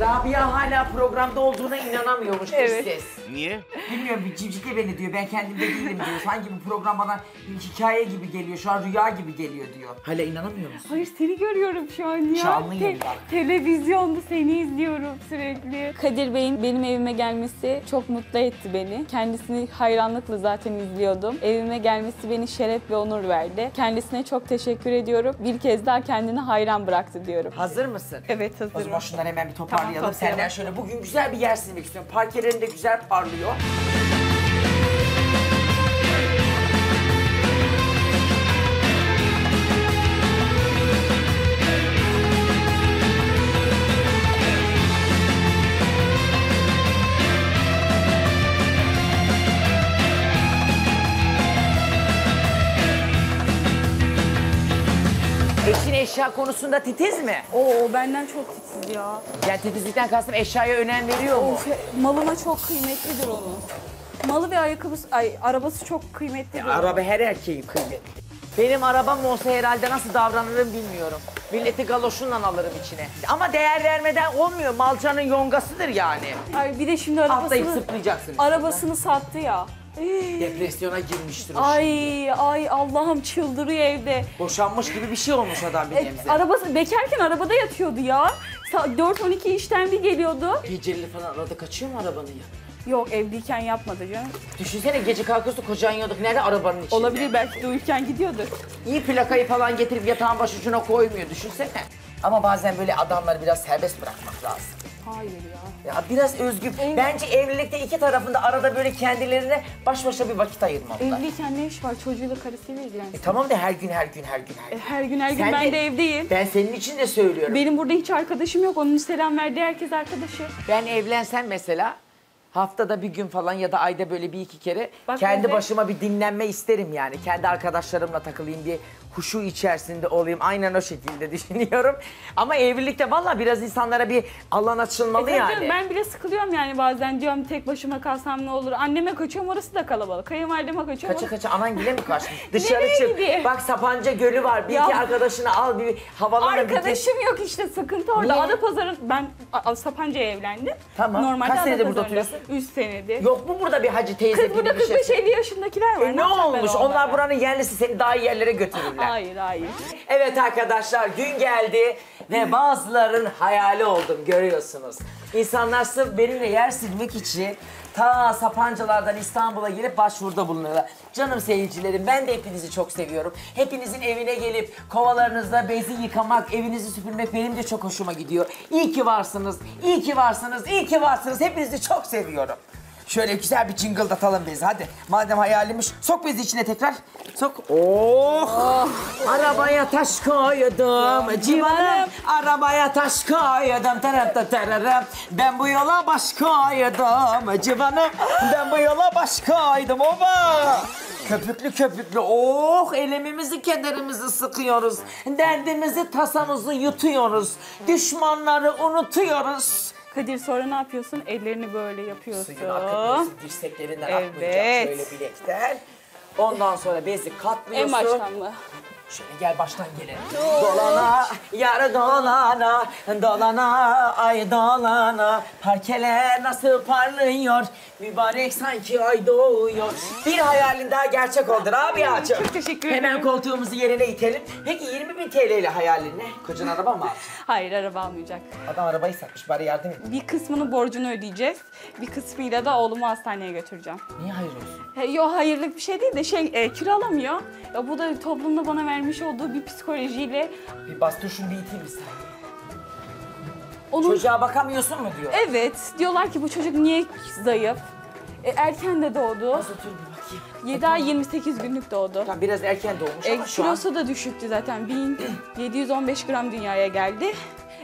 Rabia hala programda olduğuna inanamıyormuş Evet. ses. Niye? Bilmiyorum bir cimcikle beni diyor. Ben kendimde değilim diyor. Sanki bu program bana bir hikaye gibi geliyor. Şu an rüya gibi geliyor diyor. Hala inanamıyor musun? Hayır seni görüyorum şu an ya. Canlıyım bak. televizyonda seni izliyorum sürekli. Kadir Bey'in benim evime gelmesi çok mutlu etti beni. Kendisini hayranlıkla zaten izliyordum. Evime gelmesi beni şeref ve onur verdi. Kendisine çok teşekkür ediyorum. Bir kez daha kendini hayran bıraktı diyorum. Hazır mısın? Evet O hazırım. zaman şunları hemen bir toparlayalım. Tamam, toplayalım. Senden şöyle bugün güzel bir yer silmek istiyorum. Parkelerin de güzel parlıyor. Konusunda titiz mi? Oo benden çok titiz ya. Yani titizlikten kastım eşyaya önem veriyor mu? Of, malına çok kıymetlidir onun. Malı ve ayakkabısı, ay arabası çok kıymetlidir. onun. Araba her erkeğin kıymetli. Benim arabam olsa herhalde nasıl davranırım bilmiyorum. Milleti galoşunla alırım içine. Ama değer vermeden olmuyor. Malcanın yongasıdır yani. Ay bir de şimdi Atlayıp arabasını, zıplayacaksın. arabasını sattı ya. Ey, Depresyona girmiştir o Ay şimdi. ay Allah'ım çıldırıyor evde. Boşanmış gibi bir şey olmuş adam bir E, nebze. arabası bekarken arabada yatıyordu ya. Sa- 4-12 işten bir geliyordu. Geceli falan arada kaçıyor mu arabanı ya? Yok evliyken yapmadı canım. Düşünsene gece kalkıyorsun kocan yiyorduk. Nerede arabanın içinde? Olabilir belki de uyurken gidiyordu. İyi plakayı falan getirip yatağın başucuna koymuyor. Düşünsene. Ama bazen böyle adamları biraz serbest bırakmak lazım. Hayır ya. Ya biraz özgür. Evet. Bence evlilikte iki tarafında arada böyle kendilerine baş başa bir vakit ayırmalılar. Evliyken ne iş var? Çocuğuyla karısıyla ilgilensin. E tamam da her gün her gün her gün her E, gün. her gün her gün Sen ben de- de evdeyim. Ben senin için de söylüyorum. Benim burada hiç arkadaşım yok. Onun selam verdiği herkes arkadaşı. Ben evlensem mesela haftada bir gün falan ya da ayda böyle bir iki kere Bak kendi de- başıma bir dinlenme isterim yani. Kendi arkadaşlarımla takılayım bir huşu içerisinde olayım. Aynen o şekilde düşünüyorum. Ama evlilikte valla biraz insanlara bir alan açılmalı E, tabii yani. canım, Ben bile sıkılıyorum yani bazen diyorum tek başıma kalsam ne olur. Anneme kaçıyorum orası da kalabalık. Kayınvalideme kaçıyorum. Kaça kaça anan gile mi kaçmış? Dışarı Nereye çık. gideyim? Bak Sapanca Gölü var. Bir Ya- iki arkadaşını al bir havalan. bir kez- Arkadaşım yok işte sıkıntı orada. Niye? Adapazarı ben A- Sapanca'ya evlendim. Tamam. Normalde Kaç senedir burada Adapazarı'nda. oturuyorsun? 3 senedir. Yok mu burada bir hacı teyze Kız gibi burada bir şey? 45-50 yaşındakiler var. E ne yapacağım ben olmuş? onlara? Onlar buranın yerlisi seni daha iyi yerlere götürürler. Hayır hayır. Evet arkadaşlar gün geldi ve bazıların hayali oldum görüyorsunuz. İnsanlar sırf benimle yer silmek için ta Sapancılardan İstanbul'a gelip başvuruda bulunuyorlar. Canım seyircilerim ben de hepinizi çok seviyorum. Hepinizin evine gelip kovalarınızda bezi yıkamak, evinizi süpürmek benim de çok hoşuma gidiyor. İyi ki varsınız, iyi ki varsınız, iyi ki varsınız. Hepinizi çok seviyorum. Şöyle güzel bir cıngıldatalım bezi hadi. Madem hayalimiz. Sok bezi içine tekrar. Sok. Oh! Arabaya taş koydum civanım. Arabaya taş koydum. Tarata tarara. Ben bu yola baş koydum civanım. Ben bu yola baş koydum. Oba! Köpüklü köpüklü. Oh! Elemimizi kederimizi sıkıyoruz. Derdimizi tasamızı yutuyoruz. Düşmanları unutuyoruz. Kadir sonra ne yapıyorsun? Ellerini böyle yapıyorsun. Suyun akıtıyorsun dirseklerinden Evet. akmayacak şöyle bilekten. Ondan sonra bezi En katlıyorsun. baştan mı? Şöyle gel baştan gelelim. Dolana, yar dolana, dolana, ay dolana. Parkeler nasıl parlıyor, mübarek sanki ay doğuyor. Bir hayalin daha gerçek oldu Rabia'cığım. Çok teşekkür Hemen ederim. koltuğumuzu yerine itelim. Peki 20 bin TL ile hayalin ne? Kocan araba mı? Hayır araba almayacak. Adam arabayı satmış bari yardım et. Bir kısmının borcunu ödeyeceğiz. Bir kısmıyla da oğlumu hastaneye götüreceğim. Niye hayır olsun? Yo hayırlık bir şey değil de şey e, kiralamıyor. Ya bu da toplumda bana vermiş olduğu bir psikolojiyle Bir bastır şunu bir iteyim bir saniye. onun Çocuğa bakamıyorsun mu diyor. evet diyorlar ki bu çocuk niye zayıf? E, erken de doğdu. Az otur bir bakayım. 7 ay 28 günlük doğdu. Tamam biraz erken doğmuş E, ama şu an... kilosu da düşüktü zaten. 1715 gram dünyaya geldi.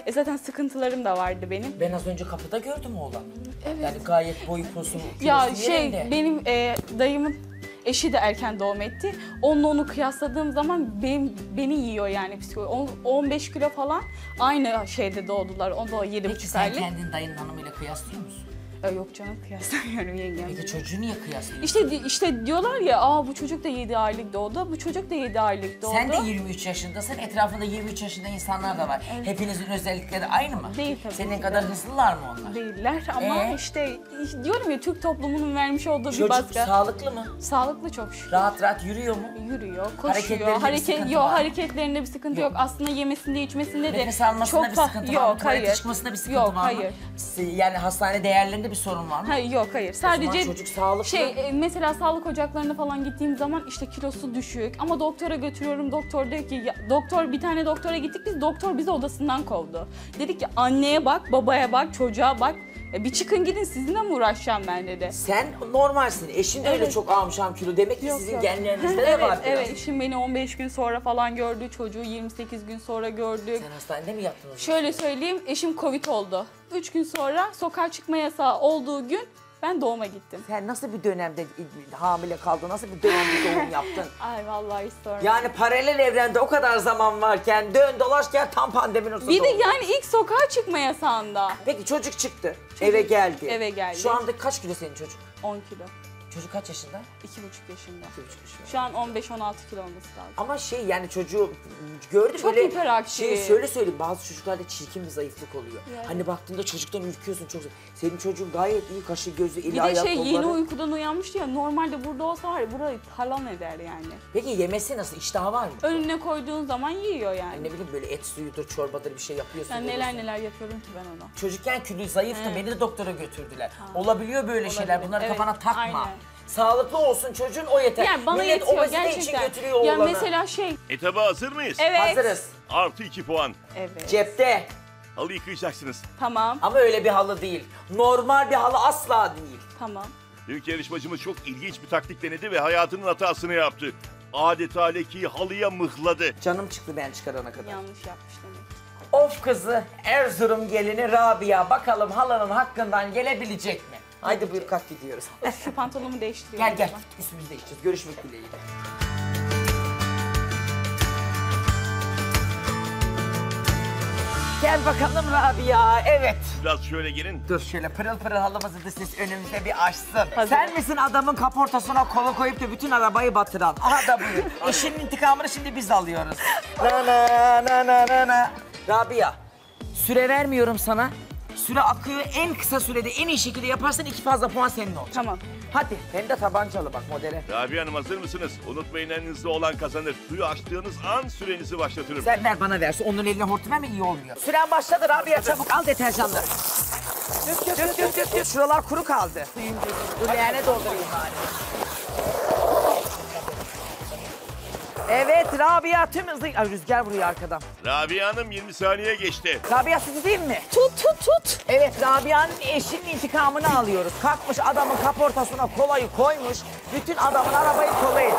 E, zaten sıkıntılarım da vardı benim. Ben az önce kapıda gördüm oğlanı. Evet. Yani gayet boyu posu, Ya şey yerinde. benim e, dayımın eşi de erken doğum etti. Onunla onu kıyasladığım zaman benim beni yiyor yani psikolo- On- 15 kilo falan aynı şeyde doğdular. O da 7,5 Peki sen aylık. kendin dayının hanımıyla kıyaslıyor musun? Ya yok canım kıyaslamıyorum yengem. Peki çocuğu niye kıyaslıyorsun? İşte işte diyorlar ya aa bu çocuk da 7 aylık doğdu, bu çocuk da 7 aylık doğdu. Sen de 23 yaşındasın, etrafında 23 yaşında insanlar da var. Hepinizin özellikleri aynı mı? Değil tabii Senin ki kadar hızlılar mı onlar? değiller ama Ee? işte diyorum ya Türk toplumunun vermiş olduğu bir Çocuk baskı. sağlıklı mı? Sağlıklı çok şükür. Rahat rahat yürüyor mu? Yürüyor, Hareketlerinde koşuyor. bir Hareket sıkıntı yok, var mı? hareketlerinde bir sıkıntı yok. Aslında yemesinde, içmesinde de Nefes almasında çok bir fa- sıkıntı yok, var mı? Tuvalete çıkmasında bir sıkıntı yok, var mı? hayır. Yani hastane değerlerinde bir sorun var mı? Hayır yok hayır. Sadece çocuk sağlıklı. Şey e, mesela sağlık ocaklarına falan gittiğim zaman işte kilosu düşük ama doktora götürüyorum. Doktor diyor ki ya, doktor bir tane doktora gittik biz doktor bizi odasından kovdu. Dedi ki anneye bak, babaya bak, çocuğa bak. E, bir çıkın gidin sizinle mi uğraşacağım ben dedi. Sen normalsin. Eşin de öyle Evet. çok amşam kilo. Demek ki Yok, sizin yok. genlerinizde de evet, var biraz. evet. Eşim beni 15 gün sonra falan gördü. Çocuğu 28 gün sonra gördük. Sen hastanede mi yattınız? Şöyle söyleyeyim, eşim Covid oldu. 3 gün sonra sokağa çıkma yasağı olduğu gün ben doğuma gittim. Sen nasıl bir dönemde hamile kaldın? Nasıl bir dönemde doğum yaptın? Ay vallahi hiç. Yani paralel evrende o kadar zaman varken dön dolaş gel tam pandeminin ortasında Bir de yani ilk sokağa çıkma yasağında. Peki çocuk çıktı. eve geldi. eve geldi. Şu anda kaç kilo senin çocuk? 10 kilo. Çocuk kaç yaşında? 2,5 yaşında. İki buçuk yaşında. Şu an 15-16 kilo olması lazım. Ama şey yani çocuğu gördüm Çok böyle hiperaktif. şey şöyle söyleyeyim bazı çocuklarda çirkin bir zayıflık oluyor. Yani. Hani baktığında çocuktan ürküyorsun çok. Senin çocuğun gayet iyi kaşı gözü eli Bir de ayağı şey kolları. yeni uykudan uyanmıştı ya normalde burada olsa var ya burayı talan eder yani. Peki yemesi nasıl? İştahı var mı? Önüne koyduğun zaman yiyor Hani yani. ne bileyim böyle et suyudur, çorbadır bir şey yapıyorsun. Yani neler veriyorsun. neler yapıyorum ki ben ona. Çocukken küllü zayıftım. Evet. Beni de doktora götürdüler. Olabiliyor böyle şeyler. Olabilir. Bunları Evet, kafana takma. aynen. Sağlıklı olsun çocuğun o yeter. Yani bana Millet yetiyor obezite gerçekten. için götürüyor ya oğlanı. mesela şey. Etaba hazır mıyız? Evet. Hazırız. Artı 2 puan. Evet. Cepte. Halı yıkayacaksınız. Tamam. Ama öyle bir halı değil. Normal bir halı asla değil. Tamam. Büyük yarışmacımız çok ilginç bir taktik denedi ve hayatının hatasını yaptı. Adeta lekeyi halıya mıhladı. Canım çıktı ben çıkarana kadar. Yanlış yapmış demek. Of kızı Erzurum gelini Rabia. Bakalım halının hakkından gelebilecek mi? Haydi buyur kalk gidiyoruz. Şu pantolonumu değiştiriyorum. gel gel. Üstümüzü değiştireceğiz. Görüşmek dileğiyle. Gel bakalım Rabia. Evet. Biraz şöyle gelin. Dur şöyle pırıl pırıl halımızı da siz önümüzde bir açsın. Hazır. Sen misin adamın kaportasına kolu koyup da bütün arabayı batıran? Aha da buyur. Eşinin intikamını şimdi biz alıyoruz. Na na na na na na. Rabia, süre vermiyorum sana. Süre akıyor. En kısa sürede en iyi şekilde yaparsan iki fazla puan senin olacak. Tamam. Hadi. Hem de tabancalı bak modele. Rabia Hanım hazır mısınız? Unutmayın en hızlı olan kazanır. Suyu açtığınız an sürenizi başlatırım. Sen ver bana versin. Onun eline hortum verme iyi olmuyor. Süren başladı Rabia çabuk al deterjanları. Dök dök dök dök dök. Şuralar kuru kaldı. Dur leğene doldurayım bari. Evet Rabia tüm hızlı... Ay rüzgar vuruyor arkadan. Rabia Hanım 20 saniye geçti. Rabia sizi değil mi? Tut tut tut. Evet Rabia'nın eşinin intikamını alıyoruz. Kalkmış adamın kaportasına kolayı koymuş. Bütün adamın arabayı kolayı.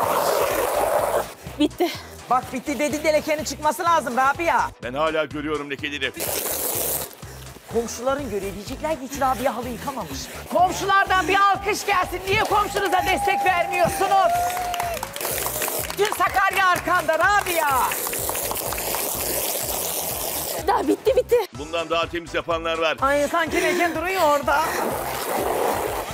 Bitti. Bak bitti dediğinde lekenin çıkması lazım Rabia. Ben hala görüyorum lekeleri. Komşuların göre diyecekler ki hiç Rabia halı yıkamamış. Komşulardan bir alkış gelsin. Niye komşunuza destek vermiyorsunuz? Arkanda Rabia. Daha bitti bitti. Bundan daha temiz yapanlar var. Ay sanki leken duruyor orada.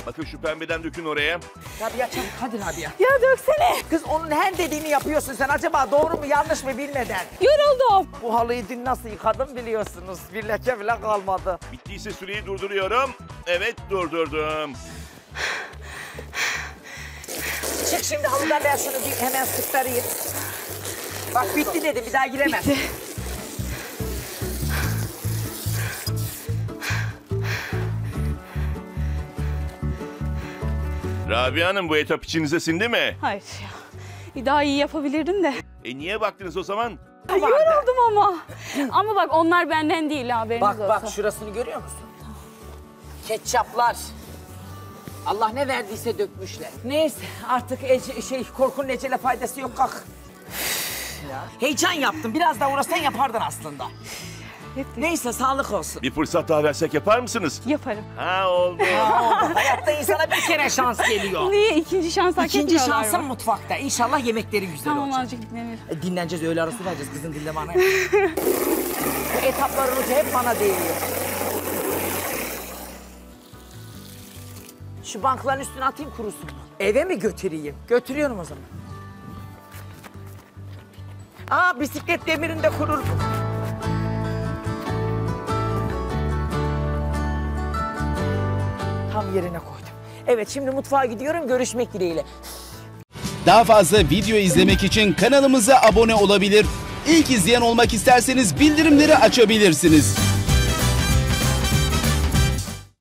Bakın şu pembeden dökün oraya. Rabia çabuk hadi Rabia. Ya döksene. Kız onun her dediğini yapıyorsun sen. Acaba doğru mu yanlış mı bilmeden. Yoruldum. Bu halıyı dün nasıl yıkadım biliyorsunuz. Bir leke bile kalmadı. Bittiyse süreyi durduruyorum. Evet durdurdum. Çık şimdi halıdan ben şunu bir hemen sıktarayım. Bak bitti dedim bir daha giremem. Bitti. Rabia Hanım bu etap içinize sindi mi? Hayır ya. Daha iyi yapabilirdim de. E niye baktınız o zaman? Yoruldum ama. ama bak onlar benden değil haberiniz Bak olsun. bak şurasını görüyor musun? Ketçaplar. Allah ne verdiyse dökmüşler. Neyse artık ece, şey korkunun ecele faydası yok kalk. Heyecan yaptım. Biraz daha uğraşsan yapardın aslında. Neyse sağlık olsun. Bir fırsat daha versek yapar mısınız? Yaparım. Ha oldu. Oldu. Hayatta insana bir kere şans geliyor. Niye ikinci şans hak İkinci etmiyorlar şansın mı? mutfakta. İnşallah yemekleri güzel Tamam olacak. azıcık dinlenir. E, dinleneceğiz öğle arası vereceğiz kızın dinleme ana. Bu etapların ucu hep bana değiyor. Şu bankların üstüne atayım kurusun. Eve mi götüreyim? Götürüyorum o zaman. Aa bisiklet demirinde kurur. Tam yerine koydum. Evet şimdi mutfağa gidiyorum görüşmek dileğiyle. Daha fazla video izlemek için kanalımıza abone olabilir. İlk izleyen olmak isterseniz bildirimleri açabilirsiniz.